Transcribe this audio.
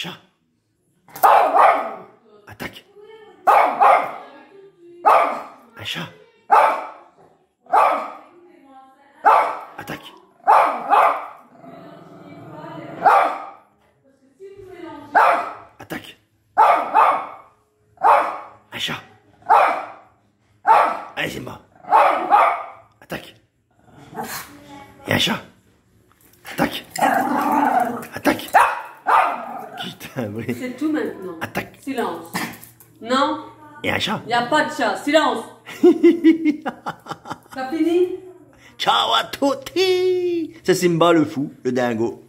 chat. Attaque. Un chat. Attaque. Attaque. Un chat. Allez, Simba. Attaque. Et un chat. Attaque. Oui. C'est tout maintenant. Attaque. Silence. Non, Et un chat. il n'y a pas de chat. Silence. T'as fini Ciao à tutti C'est Simba le fou, le dingo.